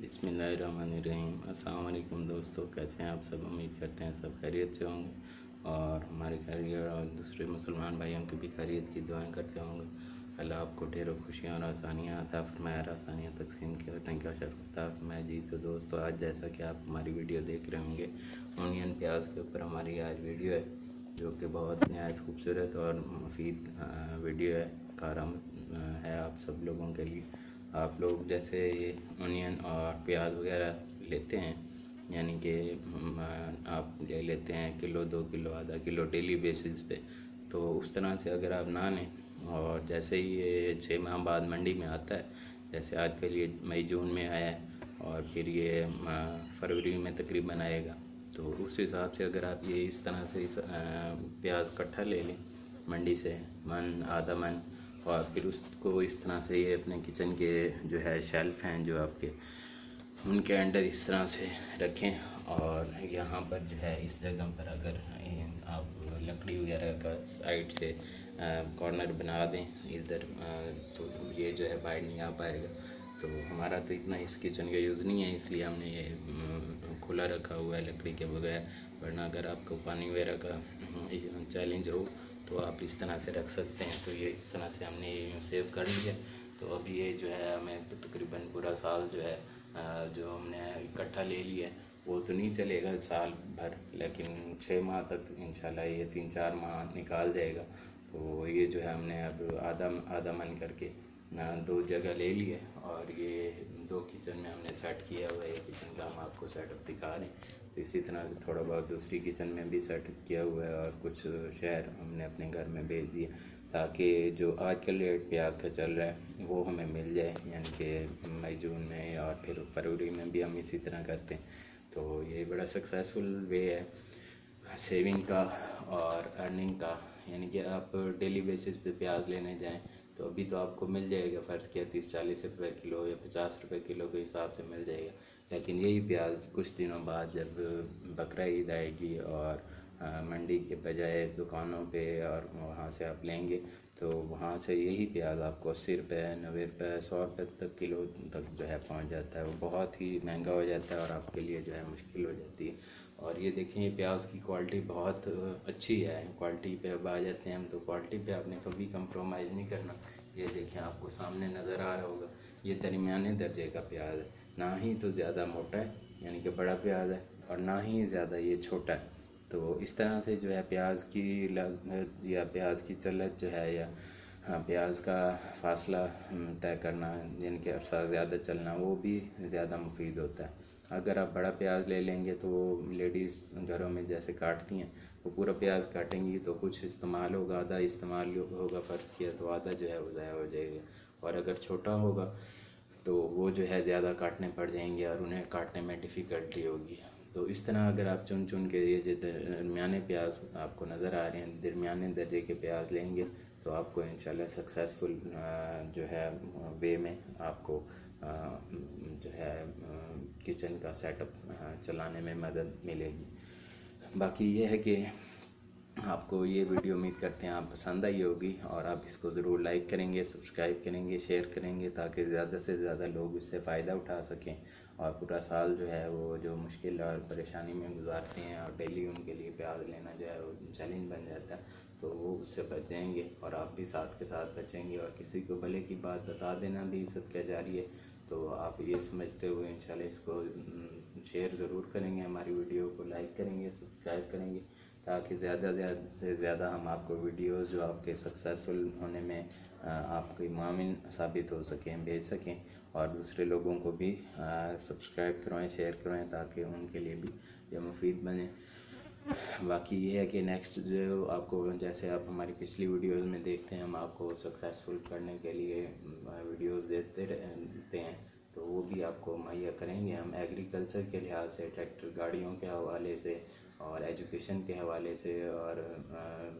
बिसमीम अल्लाम दोस्तों, कैसे हैं आप सब? उम्मीद करते हैं सब खैरियत से होंगे और हमारे खैरियत और दूसरे मुसलमान भाइयों की भी खैरियत की दुआएँ करते होंगे। अल्लाह आपको ढेरों खुशियाँ और आसानियाँ आता फरमाया आसानियाँ तकसीम की और तंग शफता फरमाया जी तो दोस्तों, आज जैसा कि आप हमारी वीडियो देख रहे होंगे ओनियन प्याज के ऊपर हमारी आज वीडियो है, जो कि बहुत नहायत खूबसूरत और मुफीद वीडियो है कारम है आप सब लोगों के लिए। आप लोग जैसे ये अनियन और प्याज वगैरह लेते हैं, यानी कि आप ले लेते हैं किलो, दो किलो, आधा किलो डेली बेसिस पे तो उस तरह से अगर आप ना लें, और जैसे ही ये छः माह बाद मंडी में आता है, जैसे आजकल ये मई, जून में आया है, और फिर ये फरवरी में तकरीबन आएगा तो उस हिसाब से अगर आप ये इस तरह से प्याज कट्ठा ले लें मंडी से, मन, आधा मन और फिर उसको इस तरह से ये अपने किचन के जो है शेल्फ हैं, जो आपके, उनके अंडर इस तरह से रखें। और यहाँ पर जो है इस जगह पर अगर आप लकड़ी वगैरह का साइड से कॉर्नर बना दें इधर तो ये जो है बाहर नहीं आ पाएगा। तो हमारा तो इतना इस किचन का यूज़ नहीं है, इसलिए हमने ये खुला रखा हुआ है लकड़ी के बगैर। वरना अगर आपको पानी वगैरह का चैलेंज हो तो आप इस तरह से रख सकते हैं। तो ये इस तरह से हमने ये सेव कर लिया तो अब ये जो है, हमें तकरीबन पूरा साल जो है जो हमने इकट्ठा ले लिया वो तो नहीं चलेगा साल भर, लेकिन छः माह तक इंशाल्लाह ये तीन चार माह निकाल जाएगा। तो ये जो है, हमने अब आधा आधा मन करके दो जगह ले लिए और ये दो किचन में हमने सेट किया हुआ है। किचन का हम आपको सेटअप दिखा रहे हैं। इसी तरह से थोड़ा बहुत दूसरी किचन में भी सेट किया हुआ है और कुछ शहर हमने अपने घर में भेज दिए ताकि जो आज आजकल रेट प्याज का चल रहा है, वो हमें मिल जाए, यानी कि मई, जून में और फिर फरवरी में भी हम इसी तरह करते हैं। तो ये बड़ा सक्सेसफुल वे है सेविंग का और अर्निंग का, यानी कि आप डेली बेसिस पे प्याज लेने जाएँ। तो अभी तो आपको मिल जाएगा फ़र्ज़ किया तीस चालीस रुपये किलो या पचास रुपये किलो के हिसाब से मिल जाएगा। लेकिन यही प्याज कुछ दिनों बाद जब बकरा ईद आएगी और मंडी के बजाय दुकानों पे और वहाँ से आप लेंगे तो वहाँ से यही प्याज आपको अस्सी रुपये नब्बे रुपये सौ रुपये तक किलो तक जो है पहुँच जाता है। वो बहुत ही महँगा हो जाता है और आपके लिए जो है मुश्किल हो जाती है। और ये देखें ये प्याज की क्वालिटी बहुत अच्छी है। क्वालिटी पे अब आ जाते हैं हम तो क्वालिटी पे आपने कभी कंप्रोमाइज़ नहीं करना। ये देखें आपको सामने नज़र आ रहा होगा, ये दरमियाने दर्जे का प्याज है। ना ही तो ज़्यादा मोटा है, यानी कि बड़ा प्याज है, और ना ही ज़्यादा ये छोटा है। तो इस तरह से जो है प्याज की लगत या प्याज की चलत जो है या हाँ प्याज का फासला तय करना, जिनके अरसा ज़्यादा चलना, वो भी ज़्यादा मुफीद होता है। अगर आप बड़ा प्याज ले लेंगे तो वो लेडीज़ घरों में जैसे काटती हैं, वो पूरा प्याज काटेंगी तो कुछ इस्तेमाल होगा, आधा इस्तेमाल होगा फ़र्ज़ किया तो आधा जो है वो ज़ाया हो जाएगा। और अगर छोटा होगा तो वो जो है ज़्यादा काटने पड़ जाएँगे और उन्हें काटने में डिफ़िकल्टी होगी। तो इस तरह अगर आप चुन चुन के ये जो दरमियाने प्याज आपको नज़र आ रहे हैं, दरमियाने दर्जे के प्याज लेंगे तो आपको इन सक्सेसफुल जो है वे में आपको जो है किचन का सेटअप चलाने में मदद मिलेगी। बाकी ये है कि आपको ये वीडियो उम्मीद करते हैं आप पसंद आई होगी और आप इसको ज़रूर लाइक करेंगे सब्सक्राइब करेंगे शेयर करेंगे ताकि ज़्यादा से ज़्यादा लोग इससे फ़ायदा उठा सकें और पूरा साल जो है वो जो मुश्किल और परेशानी में गुजारते हैं और डेली उनके लिए प्याज लेना जो है वो चैलेंज बन जाता है तो वो उससे बच जाएँगे और आप भी साथ के साथ बचेंगे और किसी को भले की बात बता देना भी सदका जारी है तो आप ये समझते हुए इंशाल्लाह इसको शेयर ज़रूर करेंगे हमारी वीडियो को लाइक करेंगे सब्सक्राइब करेंगे ताकि ज़्यादा से ज़्यादा हम आपको वीडियोस जो आपके सक्सेसफुल होने में आपके मामिन साबित हो सकें, भेज सकें और दूसरे लोगों को भी सब्सक्राइब करवाएँ शेयर करवाएँ ताकि उनके लिए भी यह मुफीद बने। बाकी ये है कि नेक्स्ट जो आपको जैसे आप हमारी पिछली वीडियोस में देखते हैं, हम आपको सक्सेसफुल करने के लिए वीडियोस देते रहते हैं तो वो भी आपको मुहैया करेंगे। हम एग्रीकल्चर के लिहाज से ट्रैक्टर गाड़ियों के हवाले से और एजुकेशन के हवाले से और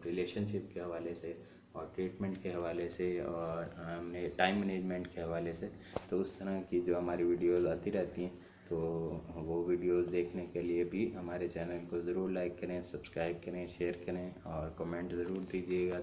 रिलेशनशिप के हवाले से और ट्रीटमेंट के हवाले से और हमने टाइम मैनेजमेंट के हवाले से तो उस तरह की जो हमारी वीडियोस आती रहती हैं तो वो वीडियोस देखने के लिए भी हमारे चैनल को ज़रूर लाइक करें सब्सक्राइब करें शेयर करें और कमेंट ज़रूर दीजिएगा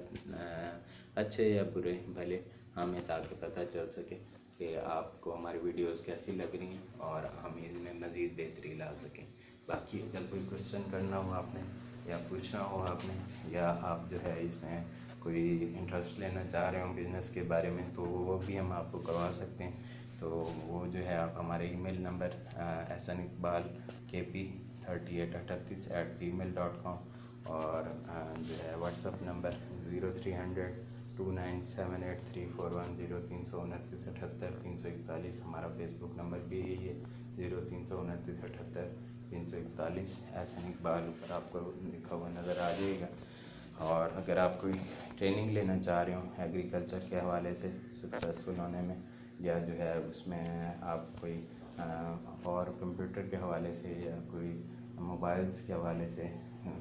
अच्छे या बुरे, भले हमें ताकि पता चल सके कि आपको हमारी वीडियोस कैसी लग रही हैं और हम इनमें मज़ीद बेहतरी ला सकें। बाकी अगर कोई क्वेश्चन करना हो आपने, या पूछना हो आपने, या आप जो है इसमें कोई इंटरेस्ट लेना चाह रहे हो बिज़नेस के बारे में तो वो भी हम आपको करवा सकते हैं। तो वो जो है आप हमारे ईमेल नंबर एहसन इकबाल के पी थर्टी एट अठतीस eight Gmail dot com और जो है WhatsApp number zero three hundred two nine seven eight three four one zero तीन सौ उनतीस अठहत्तर तीन सौ इकतालीस। हमारा फेसबुक नंबर भी यही है ज़ीरो तीन सौ उनतीस अठहत्तर। तीन सौ इकतालीस एहसन इकबाल ऊपर आपको लिखा हुआ नज़र आ जाएगा। और अगर आप कोई ट्रेनिंग लेना चाह रहे हो एग्रीकल्चर के हवाले से सक्सेसफुल होने में, या जो है उसमें आप कोई और कंप्यूटर के हवाले से, या कोई मोबाइल्स के हवाले से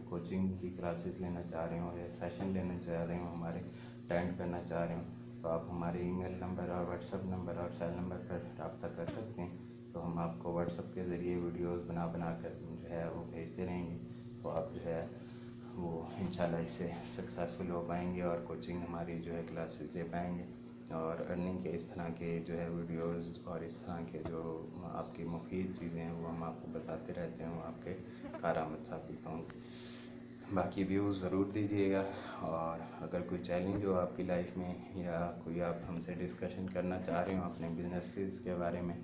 कोचिंग की क्लासेस लेना चाह रहे हो, या सेशन लेना चाह रहे हो, हमारे अटेंड करना चाह रहे हो तो आप हमारे ईमेल नंबर और व्हाट्सअप नंबर और सेल नंबर पर रबता कर सकते हैं। तो हम आपको व्हाट्सअप के ज़रिए वीडियोस बना बना कर जो है वो भेजते रहेंगे। तो आप जो है वो इंशाल्लाह इससे सक्सेसफुल हो पाएँगे और कोचिंग हमारी जो है क्लासेस ले पाएँगे। और अर्निंग के इस तरह के जो है वीडियोस और इस तरह के जो आपकी मुफीद चीज़ें हैं, वो हम आपको बताते रहते हैं, वो आपके कारामद साबित होंगे। बाकी व्यूज़ ज़रूर दीजिएगा और अगर कोई चैलेंज हो आपकी लाइफ में या कोई आप हमसे डिस्कशन करना चाह रहे हो अपने बिज़नेस के बारे में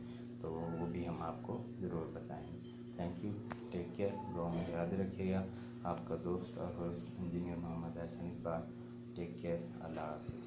तो वो भी हम आपको ज़रूर बताएँगे। थैंक यू टेक केयर दुआ में याद रखिएगा। आपका दोस्त और host engineer Mohammad Hasan Iqbal take care Allah हाफिज़।